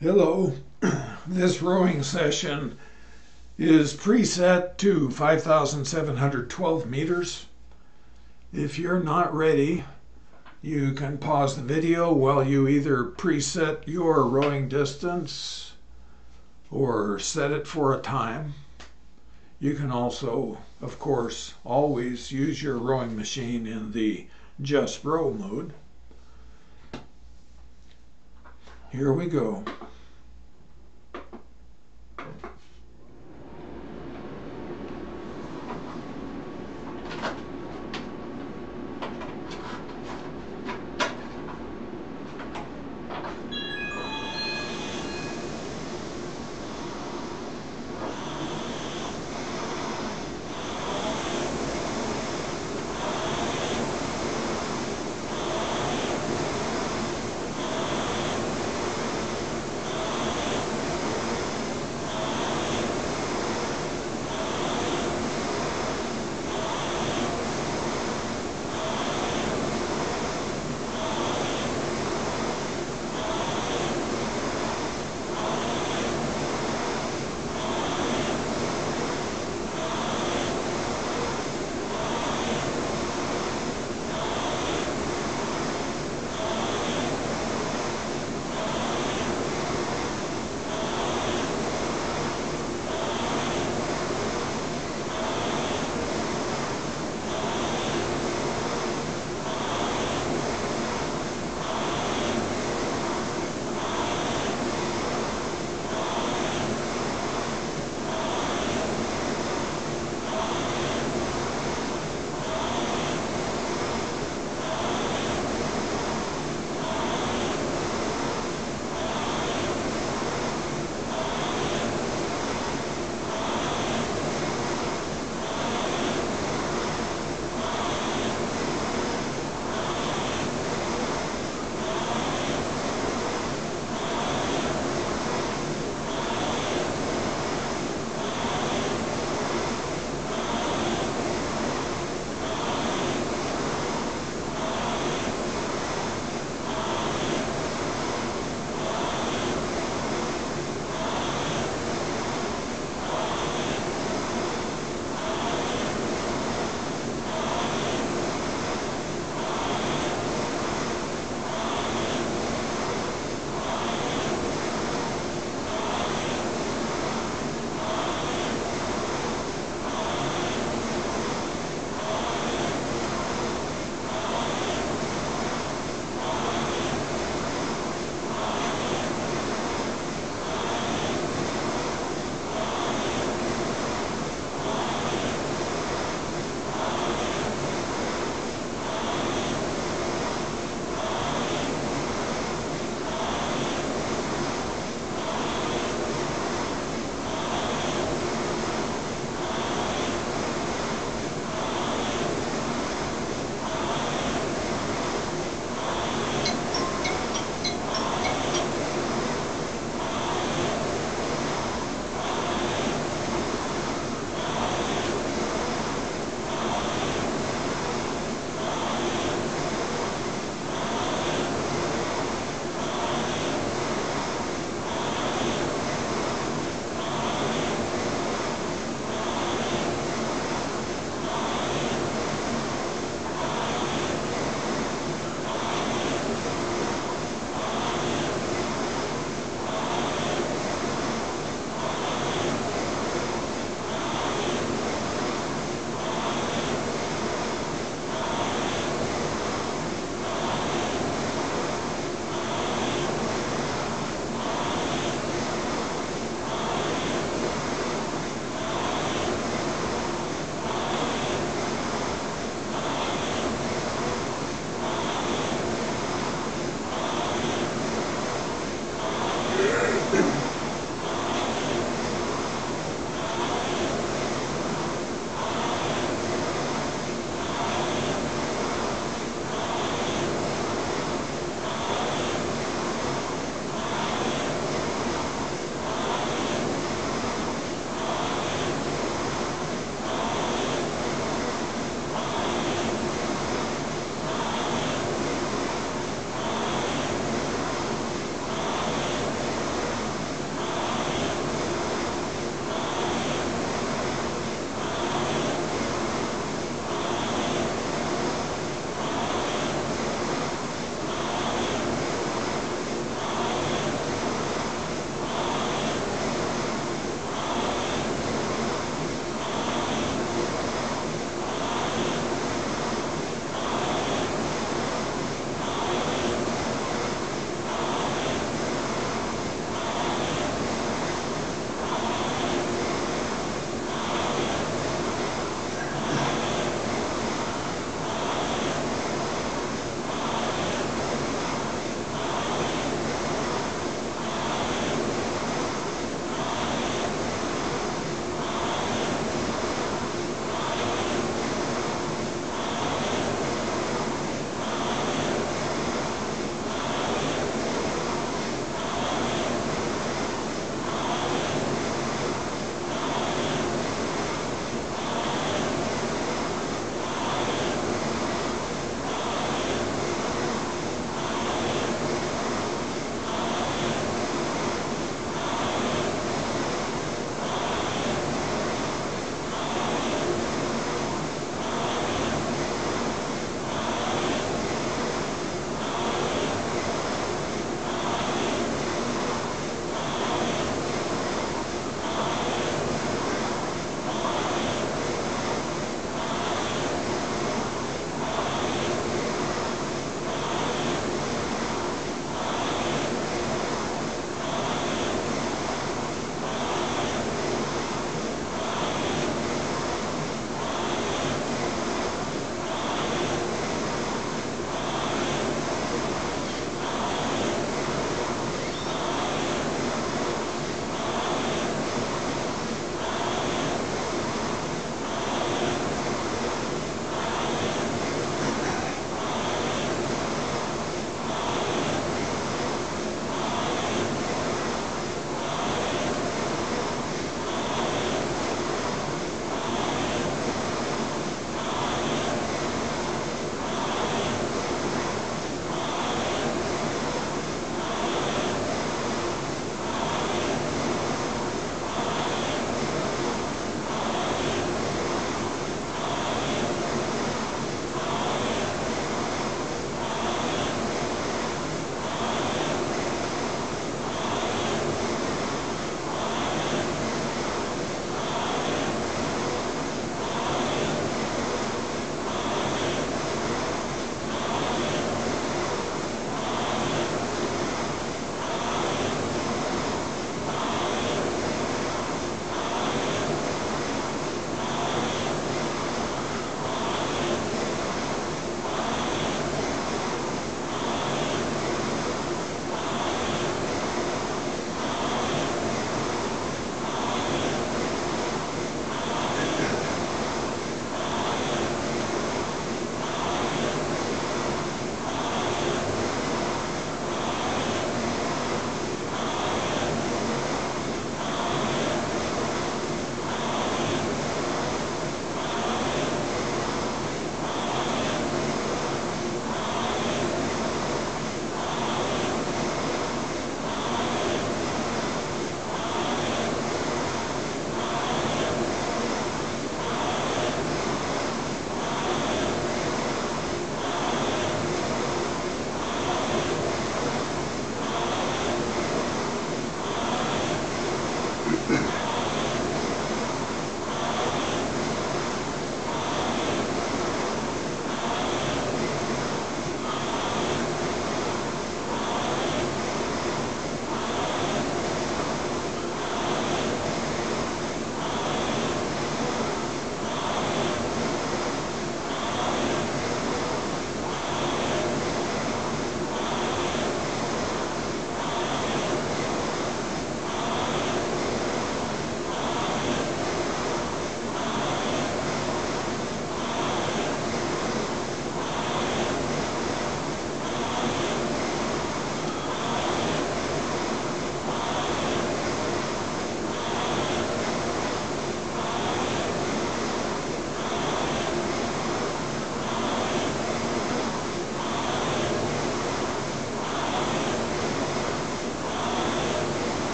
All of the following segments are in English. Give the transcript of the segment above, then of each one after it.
Hello, this rowing session is preset to 5,712 meters. If you're not ready, you can pause the video while you either preset your rowing distance or set it for a time. You can also, of course, always use your rowing machine in the just row mode. Here we go.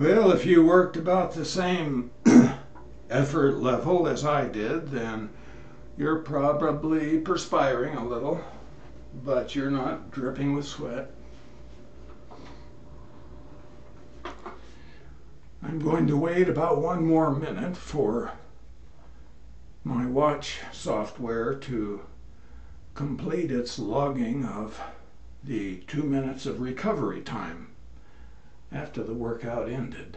Well, if you worked about the same effort level as I did, then you're probably perspiring a little, but you're not dripping with sweat. I'm going to wait about one more minute for my watch software to complete its logging of the two minutes of recovery time after the workout ended.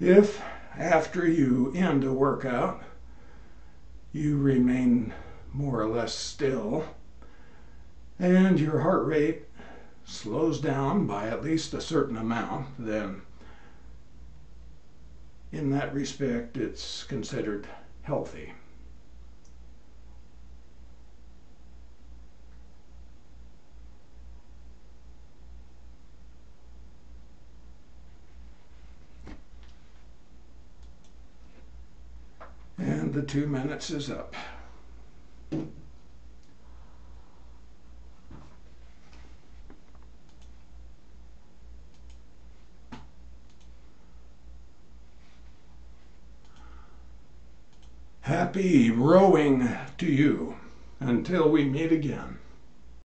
If after you end a workout you remain more or less still and your heart rate slows down by at least a certain amount, then in that respect it's considered healthy. And the two minutes is up. Happy rowing to you until we meet again.